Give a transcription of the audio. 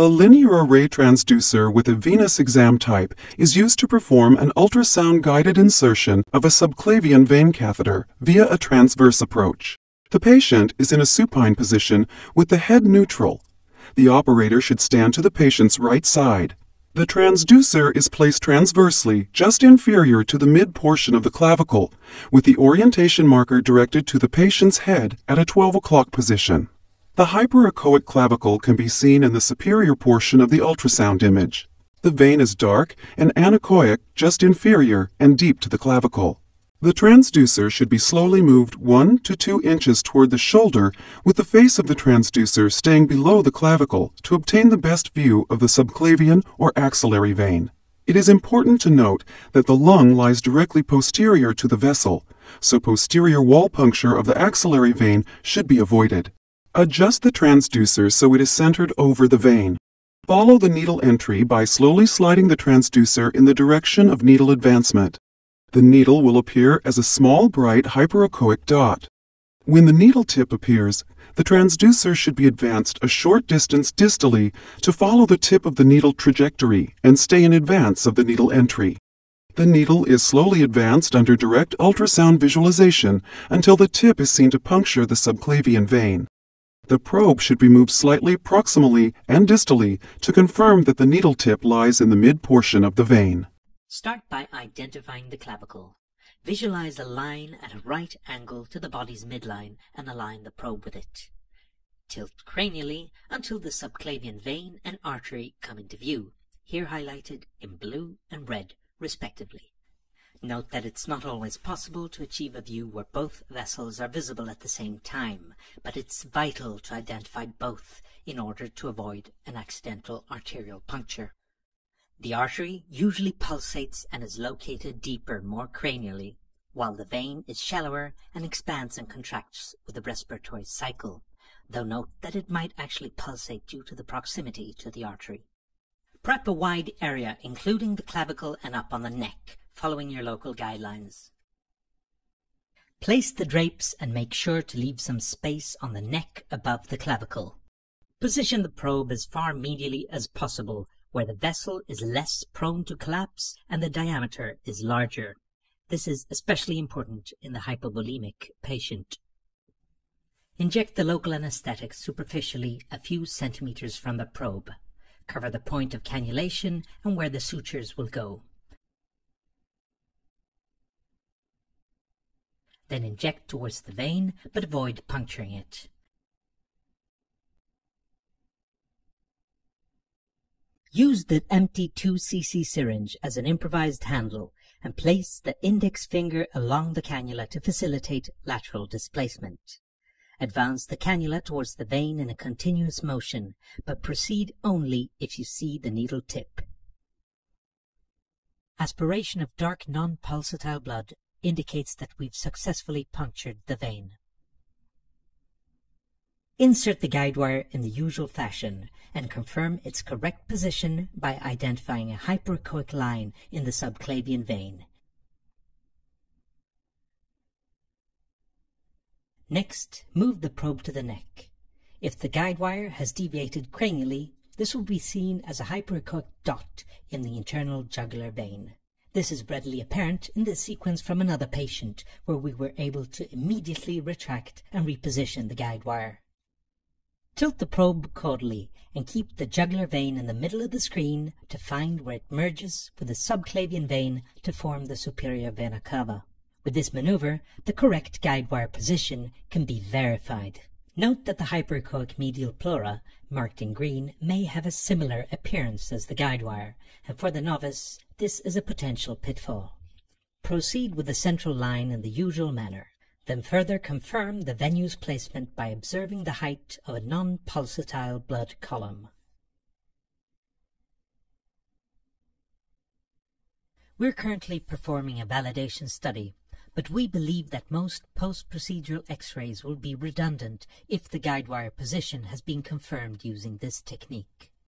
A linear array transducer with a venous exam type is used to perform an ultrasound-guided insertion of a subclavian vein catheter via a transverse approach. The patient is in a supine position with the head neutral. The operator should stand to the patient's right side. The transducer is placed transversely just inferior to the mid portion of the clavicle, with the orientation marker directed to the patient's head at a 12 o'clock position. The hyperechoic clavicle can be seen in the superior portion of the ultrasound image. The vein is dark and anechoic just inferior and deep to the clavicle. The transducer should be slowly moved 1 to 2 inches toward the shoulder with the face of the transducer staying below the clavicle to obtain the best view of the subclavian or axillary vein. It is important to note that the lung lies directly posterior to the vessel, so posterior wall puncture of the axillary vein should be avoided. Adjust the transducer so it is centered over the vein. Follow the needle entry by slowly sliding the transducer in the direction of needle advancement the needle will appear as a small bright hyperechoic dot. When the needle tip appears, the transducer should be advanced a short distance distally to follow the tip of the needle trajectory and stay in advance of the needle entry. The needle is slowly advanced under direct ultrasound visualization until the tip is seen to puncture the subclavian vein. The probe should be moved slightly proximally and distally to confirm that the needle tip lies in the mid portion of the vein. Start by identifying the clavicle. Visualize a line at a right angle to the body's midline and align the probe with it. Tilt cranially until the subclavian vein and artery come into view, here highlighted in blue and red, respectively. Note that it's not always possible to achieve a view where both vessels are visible at the same time, but it's vital to identify both in order to avoid an accidental arterial puncture. The artery usually pulsates and is located deeper, more cranially, while the vein is shallower and expands and contracts with the respiratory cycle, though note that it might actually pulsate due to the proximity to the artery. Prep a wide area, including the clavicle and up on the neck, following your local guidelines. Place the drapes and make sure to leave some space on the neck above the clavicle. Position the probe as far medially as possible where the vessel is less prone to collapse and the diameter is larger. This is especially important in the hypovolemic patient. Inject the local anesthetic superficially a few centimeters from the probe. Cover the point of cannulation and where the sutures will go. Then inject towards the vein, but avoid puncturing it. Use the empty 2cc syringe as an improvised handle and place the index finger along the cannula to facilitate lateral displacement. Advance the cannula towards the vein in a continuous motion, but proceed only if you see the needle tip. Aspiration of dark non-pulsatile blood indicates that we've successfully punctured the vein. Insert the guide wire in the usual fashion and confirm its correct position by identifying a hyperechoic line in the subclavian vein. Next, move the probe to the neck. If the guide wire has deviated cranially, this will be seen as a hyperechoic dot in the internal jugular vein. This is readily apparent in this sequence from another patient, where we were able to immediately retract and reposition the guide wire. Tilt the probe caudally and keep the jugular vein in the middle of the screen to find where it merges with the subclavian vein to form the superior vena cava. With this maneuver, the correct guide wire position can be verified. Note that the hyperechoic medial pleura, marked in green, may have a similar appearance as the guide wire, and for the novice, this is a potential pitfall. Proceed with the central line in the usual manner. Then further confirm the venous placement by observing the height of a non-pulsatile blood column. We're currently performing a validation study, but we believe that most post-procedural x-rays will be redundant if the guide wire position has been confirmed using this technique.